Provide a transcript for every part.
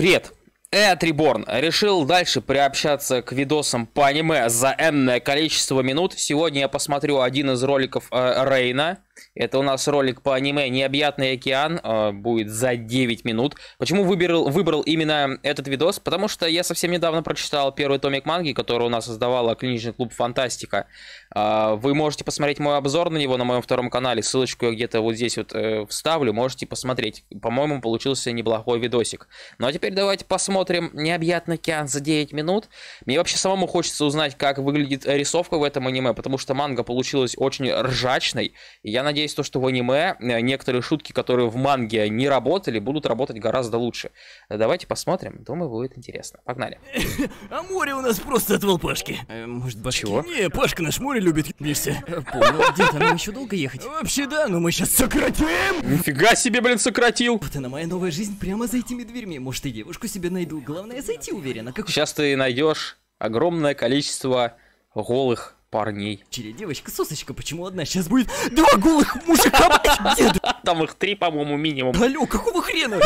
Привет! Эд Реборн решил дальше приобщаться к видосам по аниме за энное количество минут. Сегодня я посмотрю один из роликов э, Рейна. Это у нас ролик по аниме «Необъятный океан», э, будет за 9 минут. Почему выбрал, выбрал именно этот видос? Потому что я совсем недавно прочитал первый томик манги, который у нас создавала клиничный клуб «Фантастика». Э, вы можете посмотреть мой обзор на него на моем втором канале, ссылочку я где-то вот здесь вот э, вставлю, можете посмотреть. По-моему, получился неплохой видосик. Ну а теперь давайте посмотрим «Необъятный океан» за 9 минут. Мне вообще самому хочется узнать, как выглядит рисовка в этом аниме, потому что манга получилась очень ржачной. И я надеюсь, то, что в аниме э, некоторые шутки, которые в манге не работали, будут работать гораздо лучше. Давайте посмотрим. Думаю, будет интересно. Погнали. А море у нас просто отвал Пашки. Э, может, башки? Чего? Не, Пашка наш море любит, ебишься. Э, Понял. Где-то нам еще долго ехать? Вообще да, но мы сейчас сократим. Нифига себе, блин, сократил. Вот она моя новая жизнь прямо за этими дверьми. Может, и девушку себе найду. Главное, зайти уверенно. Как Сейчас ты найдешь огромное количество голых парней. Чили, девочка, сосочка, почему одна? Сейчас будет два голых мужика, деду. Там их три, по-моему, минимум. Алло, какого хрена?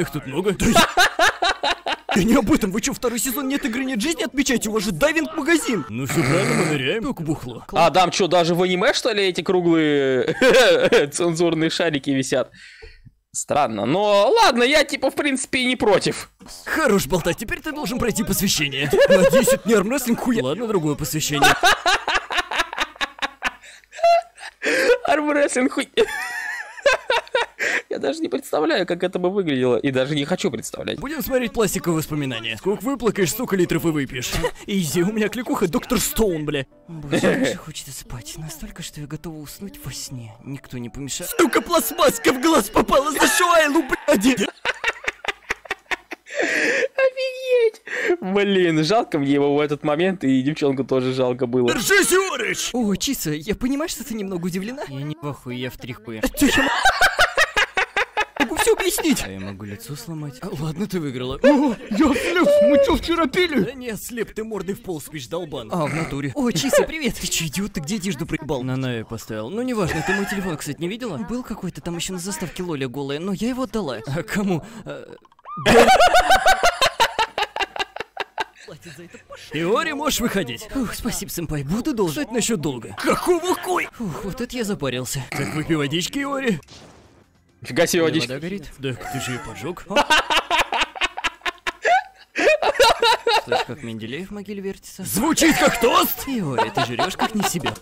Их тут много. Да не об этом, вы что, второй сезон нет игры, нет жизни отмечаете? У вас же дайвинг-магазин. Ну все правильно, мы ныряем, только бухло. А, там что, даже в аниме, что ли, эти круглые цензурные шарики висят? Странно, но ладно, я типа в принципе и не против. Хорош болтать, теперь ты должен пройти посвящение. Надеюсь, это не армрестлинг хуя. Ладно, другое посвящение. Армрестлинг хуй... Я даже не представляю, как это бы выглядело, и даже не хочу представлять. Будем смотреть пластиковые воспоминания. Сколько выплакаешь, столько литров и выпьешь. Изи, у меня кликуха доктор Стоун, бля. Боже, же хочется спать. Настолько, что я готова уснуть во сне. Никто не помешает. Сука, пластмасска в глаз попала, за Шуайлу, блядь. Офигеть! Блин, жалко мне его в этот момент, и девчонку тоже жалко было. Держись, Орыч! О, Чиса, я понимаю, что ты немного удивлена. Я не в ахуе, я в трихуе. Ты я могу все объяснить. А я могу лицо сломать. А, Ладно, ты выиграла. О, я слеп, мы что вчера пили? Да нет, слеп, ты мордой в пол спишь, долбан. А, в натуре. О, Чиса, привет. Ты че, идиот, ты где одежду проебал? На Наэ поставил. Ну, неважно, ты мой телефон, кстати, не видела? Был какой-то там еще на заставке Лоля голая, но я его отдала. А кому? А, Иори, можешь выходить. Ух, спасибо, сэмпай, буду должен. Что это насчет долга? Какого хуй? Ух, вот это я запарился. Так выпей водички, Иори. Фига себе водичка. Вода горит. Да ты же ее поджег. Слышь, как Менделеев в могиле вертится. Звучит как тост! Иори, ты жрешь как не себя.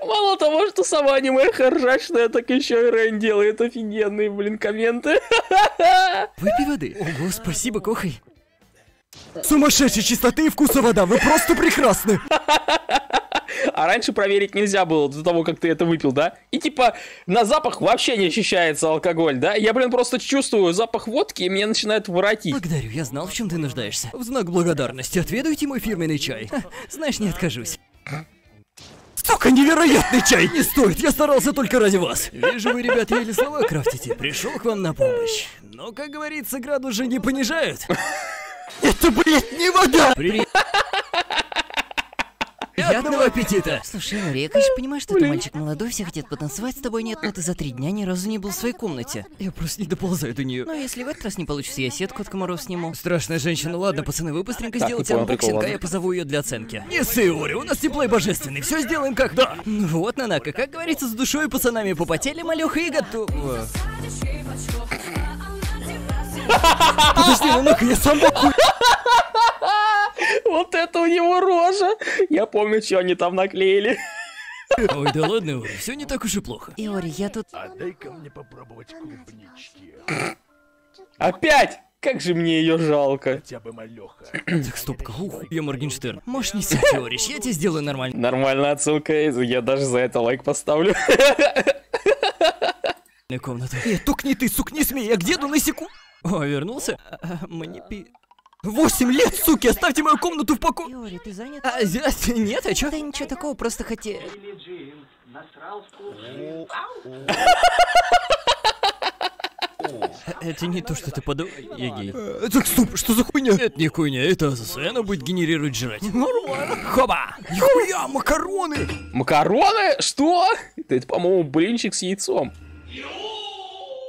Мало того, что сама аниме ржачная, так еще и Рейн делает офигенные, блин, комменты. Выпей воды. Ого, спасибо, Кохай. Сумасшедшей чистоты и вкуса вода, вы просто прекрасны! А раньше проверить нельзя было до того, как ты это выпил, да? И типа на запах вообще не ощущается алкоголь, да? Я, блин, просто чувствую запах водки, и мне начинает воротить. Благодарю, я знал, в чем ты нуждаешься. В знак благодарности отведайте мой фирменный чай. Ха, Знаешь, не откажусь. Сука, невероятный чай! Не стоит, я старался только ради вас. Вижу, вы, ребят, еле слова крафтите. Пришел к вам на помощь. Но, как говорится, градус же не понижают. Это, блядь, не вода! Привет! Приятного аппетита! Слушай, Иори, я, конечно, понимаю, что ты мальчик молодой, все хотят потанцевать с тобой, нет, но ты за три дня ни разу не был в своей комнате. Я просто не доползаю до нее. Но если в этот раз не получится, я сетку от комаров сниму. Страшная женщина, ладно, пацаны, вы быстренько Так, сделайте анбоксинг, а я позову ее для оценки. Не ссы, Ори, у нас тепло и божественный, все сделаем как да. Ну вот, Нанака, как говорится, с душой пацанами попотели, малёха, и готово. Подожди, Нанака, я сам могу. Вот это у него рожа. Я помню, что они там наклеили. Ой, да ладно, все не так уж и плохо. Иори, я тут... А дай-ка мне попробовать клубнички. Опять! Как же мне ее жалко. Хотя бы малеха. Так, стоп, ух, я Моргенштерн. Можешь не сядь, Ориш, я тебе сделаю нормально. Нормальная отсылка, я даже за это лайк поставлю. комната. Нет, только не ты, сук, не смей, я к деду на секунду. О, вернулся? А, Мне пи... Восемь лет, суки, оставьте мою комнату в покое. Иори, ты занят? А, здесь нет, а чё? Да ничего такого, просто хотел... Это не то, что ты подумал. Я гей. Так, стоп, что за хуйня? Это не хуйня, это сцена будет генерировать жрать. Нормально. Хоба! Нихуя, макароны! Макароны? Что? Это, по-моему, блинчик с яйцом.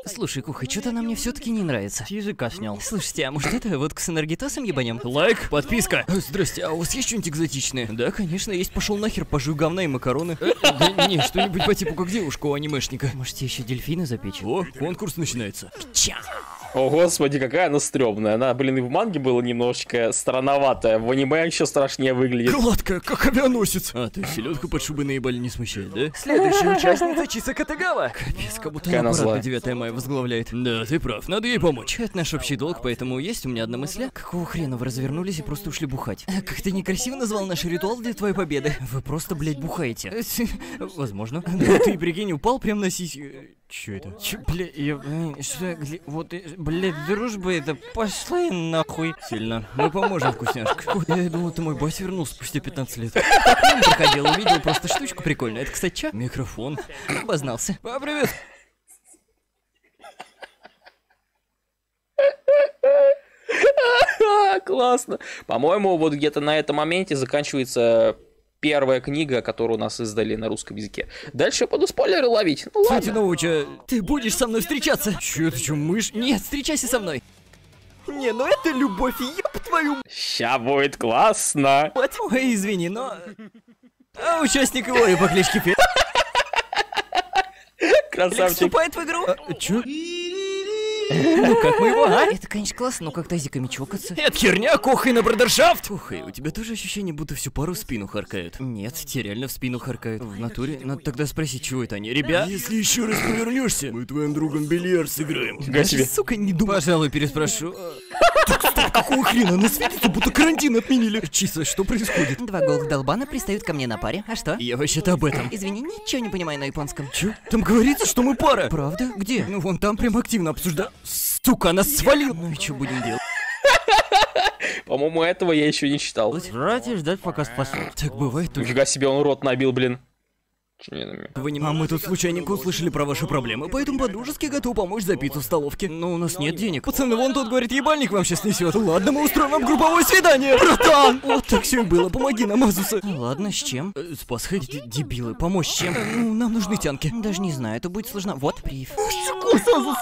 Слушай, Куха, что-то она мне все-таки не нравится. С языка снял. Слушайте, а может это вот к энергетосом ебанем? Лайк, подписка. Э, Здрасте, а у вас есть что-нибудь экзотичное? Да, конечно, есть. Пошел нахер, пожуй говна и макароны. Э, Да не, что-нибудь по типу как девушка у анимешника. Можете еще дельфины запечь? О, конкурс начинается. Ча! О, господи, какая она стрёмная. Она, блин, и в манге была немножечко странноватая. В аниме еще страшнее выглядит. Гладкая, как авианосец. А, ты селедку под шубой наебали не смущает, да? Следующая участница Чиса Катагава. Капец, как будто она на 9 мая возглавляет. Да, ты прав, надо ей помочь. Это наш общий долг, поэтому есть у меня одна мысля. Какого хрена вы развернулись и просто ушли бухать? Э, Как ты некрасиво назвал наш ритуал для твоей победы. Вы просто, блядь, бухаете. Возможно. Ты, прикинь, упал прям на сиськи. Че это? Чё, бля, я, что, вот, э, блядь, дружба это, пошла и нахуй. Сильно. Мы поможем, вкусняшка. Я думал, ты мой бас вернулся спустя 15 лет. Так проходил, увидел просто штучку прикольную. Это, кстати, чё? Микрофон. Обознался. А, привет. Классно. По-моему, вот где-то на этом моменте заканчивается первая книга, которую у нас издали на русском языке. Дальше я буду спойлеры ловить. Ну Кстати, ладно. науча. Ты будешь со мной встречаться? Чё ты чё, мышь? Нет, встречайся со мной. Не, ну это любовь, ёб твою Ща будет классно. Ой, извини, но... А участник Ори по кличке. Красавчик. вступает в игру. А, чё? Ну как мы его, а? Это, конечно, классно, но как тазиками чокаться. Это херня, Кохай на бродершафт! Кохай, у тебя тоже ощущение, будто всю пару в спину харкают? Нет, Те реально в спину харкают. в натуре. Надо тогда спросить, чего это они, ребят? Если еще раз повернешься, мы твоим другом бильярд сыграем. Фига себе. Сука, не думай. Пожалуй, переспрошу. Какого хрена? На светится, будто карантин отменили. Чисто, что происходит? Два голых долбана пристают ко мне на паре. А что? Я вообще-то об этом. Извини, ничего не понимаю на японском. Чё? Там говорится, что мы пара. Правда? Где? Ну, вон там прям активно обсужда... Сука, она свалила. Ну и что будем делать? По-моему, этого я еще не читал. Врать и ждать, пока спасут. Так бывает. Нифига себе он рот набил, блин. Членами. Вы не... А мы тут случайненько услышали про ваши проблемы, поэтому по-дружески готов помочь за пиццу в столовке. Но у нас нет денег. Пацаны, вон тут говорит, ебальник вам сейчас несет. Ладно, мы устроим вам групповое свидание, братан! Вот так все и было, помоги нам, Азуса. Ну ладно, с чем? Э, С Пасхой, дебилы, помочь чем? Э, Ну, нам нужны тянки. Даже не знаю, это будет сложно. Вот, прив.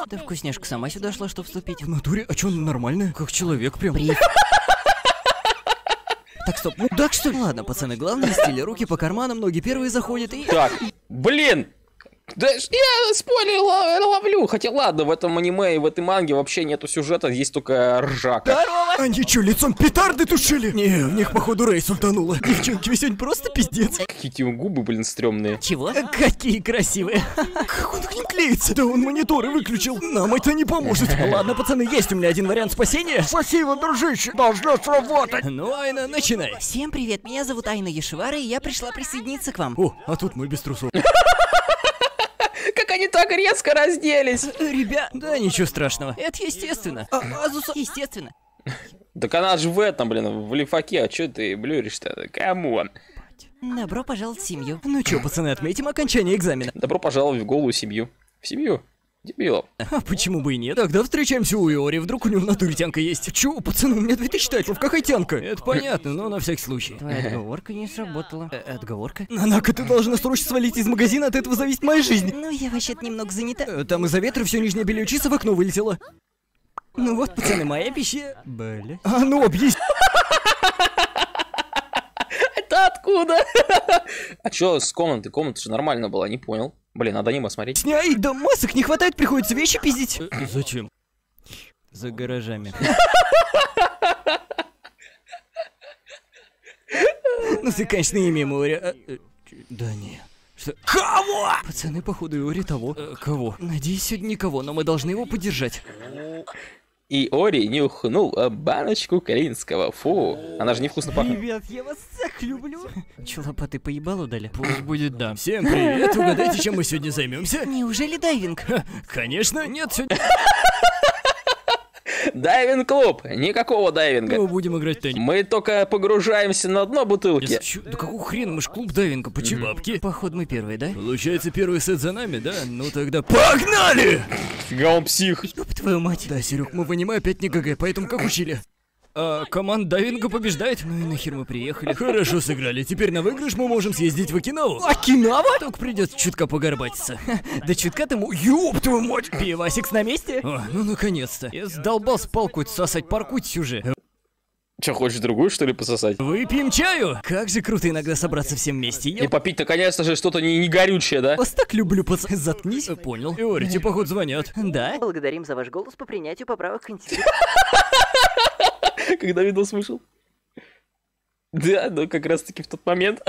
Да вкусняшка сама сюда шла, чтобы вступить. В натуре, а чё, нормально? Как человек прям. Прив. Так, стоп, ну так что ли? Ладно, пацаны, главное стиль. Руки по карманам, ноги первые заходят и... Так, блин! Да я спойлер ло- ловлю. Хотя ладно, в этом аниме и в этой манге вообще нету сюжета, здесь только ржака. Они чё, лицом петарды тушили? Не, в них, походу, Рейс ультанула. Девчонки, вы сегодня просто пиздец. Какие у губы, блин, стрёмные. Чего? Какие красивые. Как он к ним клеится? Да он мониторы выключил. Нам это не поможет. Ладно, пацаны, есть у меня один вариант спасения. Спасибо, дружище. Должно сработать. Ну, Айна, начинай. Всем привет, меня зовут Айна Ешивара, и я пришла присоединиться к вам. О, а тут мы без трусов. Они так резко разделись! Ребят, Да, ничего страшного. это естественно. А, Азуса, естественно. Так она же в этом, блин, в лифаке, а чё ты блюришь-то? Come on. Добро пожаловать в семью. Ну чё, пацаны, отметим окончание экзамена. Добро пожаловать в голую семью. В семью? Дебилов. А почему бы и нет? Тогда встречаемся у Иори, вдруг у него в натуре тянка есть. Чё, пацаны, у меня 2000 тайтлов, какая тянка? Это понятно, но на всякий случай. Твоя отговорка не сработала. Э, отговорка? Нанака, ты должна срочно свалить из магазина, от этого зависит моя жизнь. Ну, я вообще-то немного занята. Э, Там из-за ветра все нижнее белье чисто в окно вылетело. Ну вот, пацаны, моя пища... Бля. А ну, объясни. Это откуда? А чё с комнаты? Комната же нормально была, не понял. Блин, надо аниме смотреть. Ай, да масок не хватает, приходится вещи пиздить. Зачем? За гаражами. Ну ты, конечно, не мимо, Ори. Э, ч- Да не. Что? Кого? Пацаны, походу, Иори того. Э, Кого? Надеюсь, сегодня никого, но мы должны его поддержать. И Ори нюхнул баночку Каринского. Фу, она же невкусно пахнет. Ребят, я вас так люблю. Че, лопаты по ебалу дали? Пусть будет да. Всем привет, угадайте, чем мы сегодня займемся? Неужели дайвинг? Конечно, нет, сегодня Дайвинг-клуб! Никакого дайвинга. мы будем играть в теннис. Мы только погружаемся на дно бутылки. Чё, Да какого хрена, мы ж клуб дайвинга по чебабке. Походу, мы первые, да? Получается, первый сет за нами, да? Ну тогда погнали! Фига он псих. Ёб твою мать. Да, Серег, мы в аниме опять не ГГ, поэтому как учили? А команда дайвинга побеждает? Ну и нахер мы приехали? Хорошо сыграли. Теперь на выигрыш мы можем съездить в Окинаву. Окинава? Только придется чутка погорбатиться. Да чутка тому... Ёб твою мать! Пивасикс на месте? О, ну наконец-то. Я задолбался палку эту сосать, паркуйтесь уже. Че, хочешь другую, что ли, пососать? Выпьем чаю? Как же круто иногда собраться всем вместе. И Я попить, наконец-то же, что-то не, не горючее, да? вас так люблю, пацан. Заткнись. Понял. Иори, тебе походу звонят. Да? Благодарим за ваш голос по принятию поправок к. Когда видос вышел. Да, ну как раз таки в тот момент.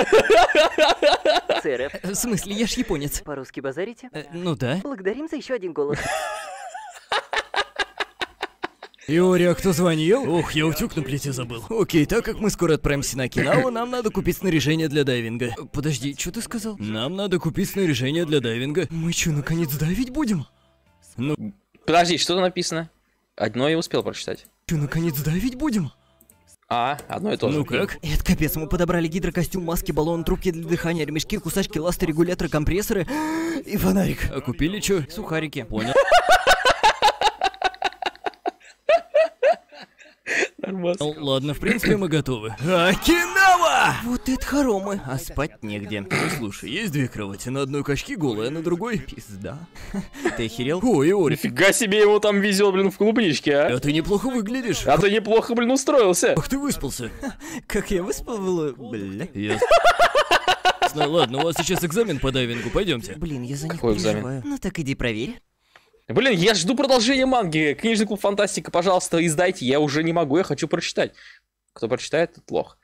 РФ. В смысле, я ж японец. По-русски базарите? Э, ну да. Благодарим за еще один голос. Иори, а кто звонил? Ох, я утюг на плите забыл. Окей, так как мы скоро отправимся на Окинаву, нам надо купить снаряжение для дайвинга. Подожди, что ты сказал? Нам надо купить снаряжение для дайвинга. Мы что, наконец давить будем? Подожди, что там написано? Одно я успел прочитать. Что, наконец давить будем? А, одно и то же. Ну как? Это капец, мы подобрали гидрокостюм, маски, баллон, трубки для дыхания, ремешки, кусачки, ласты, регуляторы, компрессоры и фонарик. А купили чё? Сухарики. Понял. Нормас. Ну, ладно, в принципе, мы готовы. Окинава! Вот это хоромы, а спать негде. Ну, слушай, есть две кровати. На одной качки голая, а на другой... Пизда. Ты охерел? О, Иори, Нифига себе его там везет, блин, в клубничке, а? а ты неплохо выглядишь. А ты неплохо, блин, устроился. Ах, ты выспался. Как я выспал, было... Бля. Ясно. Ну ладно, у вас сейчас экзамен по дайвингу, пойдемте. Блин, я за них Какой экзамен? Ну так иди проверь. Блин, я жду продолжения манги. Книжный клуб Фантастика, пожалуйста, издайте. Я уже не могу, я хочу прочитать. Кто прочитает, тот лох.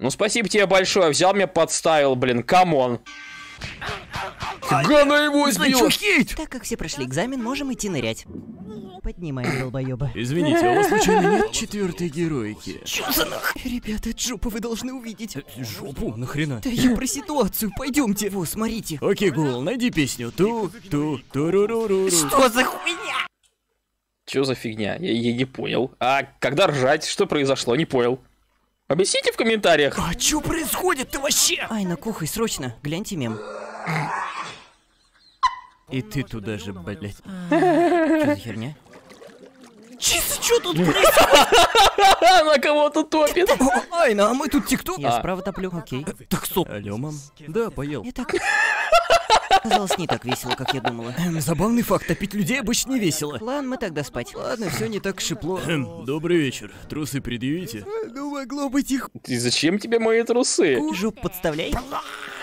Ну, спасибо тебе большое. Взял меня, подставил, блин, come on. Фига на его сбила. Так как все прошли экзамен, можем идти нырять. Поднимаем, долбоеба. Извините, а у вас случайно нет четвертой героики? Чё за нах? Ребята, эту жопу вы должны увидеть. Жопу? Нахрена? Да я про ситуацию, пойдемте. Во, смотрите. Okay, Google, найди песню. Ту, ту, туруруруру. Что за хуйня? Что за фигня? Я, я не понял. А когда ржать? Что произошло? Не понял. Объясните в комментариях. А чё происходит-то вообще? Ай, на кухой, срочно, гляньте мем. И ты туда же, блядь. Что за херня? Чисто что тут На кого-то топит. Айна, а мы тут тикток? Я справа топлю, окей. Так, стоп. Алло, мам? Да, поел. Я так... Казалось, не так весело, как я думала. Эм, забавный факт, топить людей обычно не весело. Ладно, мы тогда спать. Ладно, все не так шипло. Эм, добрый вечер. Трусы предъявите. Ну, могло быть их И зачем тебе мои трусы? Жоп подставляй.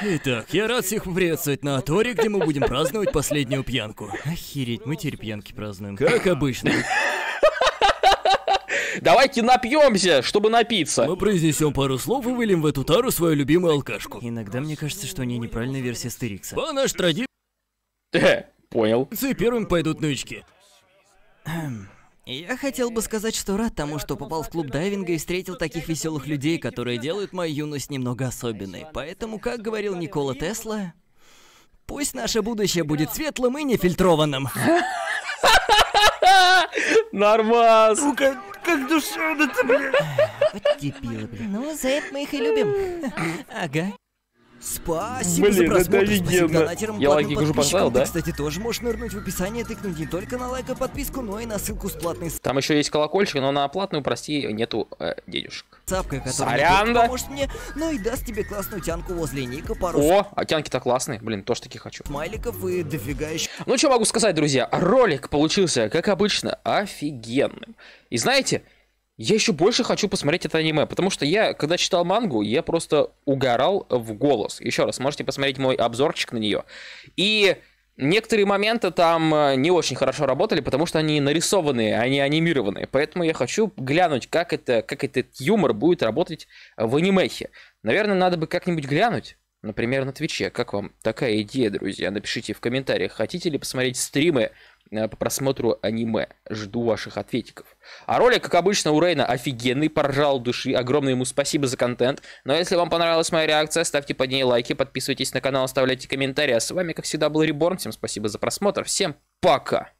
Итак, я рад всех поприветствовать на Аторе, где мы будем праздновать последнюю пьянку. Охереть, мы теперь пьянки празднуем. Как обычно, Давайте напьемся, чтобы напиться. мы произнесем пару слов и выльем в эту тару свою любимую алкашку. Иногда мне кажется, что они неправильная версия Стерикса. По нашей традиции, Э, Понял. первым пойдут новички. Я хотел бы сказать, что рад тому, что попал в клуб дайвинга и встретил таких веселых людей, которые делают мою юность немного особенной. Поэтому, как говорил Никола Тесла, пусть наше будущее будет светлым и нефильтрованным. Нормас. Как душевно-то, блин. Вот дебилы, блин. Ну, за это мы их и любим. Ага. Спасибо Блин, за просмотр, спасибо донатерам, Я лайки уже поставил, Ты, да? кстати, тоже можешь нырнуть в описание, тыкнуть не только на лайк и подписку, но и на ссылку с платной Там еще есть колокольчик, но на платную, прости, нету э, денежек. цапкой, которая Сорян, да? поможет мне, но и даст тебе классную тянку возле ника, пару О, а тянки-то классные. Блин, тоже такие хочу. смайликов и дофига еще Ну, что могу сказать, друзья, ролик получился, как обычно, офигенным. И знаете, я еще больше хочу посмотреть это аниме, потому что я, когда читал мангу, я просто угорал в голос. Еще раз, можете посмотреть мой обзорчик на нее. И некоторые моменты там э, не очень хорошо работали, потому что они нарисованные, а не анимированные. Поэтому я хочу глянуть, как, это, как этот юмор будет работать в анимехе. Наверное, надо бы как-нибудь глянуть. Например, на Твиче. Как вам такая идея, друзья? Напишите в комментариях, хотите ли посмотреть стримы по просмотру аниме. Жду ваших ответиков. А ролик, как обычно, у Рейна офигенный, поржал души. Огромное ему спасибо за контент. Но если вам понравилась моя реакция, ставьте под ней лайки, подписывайтесь на канал, оставляйте комментарии. А с вами, как всегда, был Реборн. Всем спасибо за просмотр. Всем пока!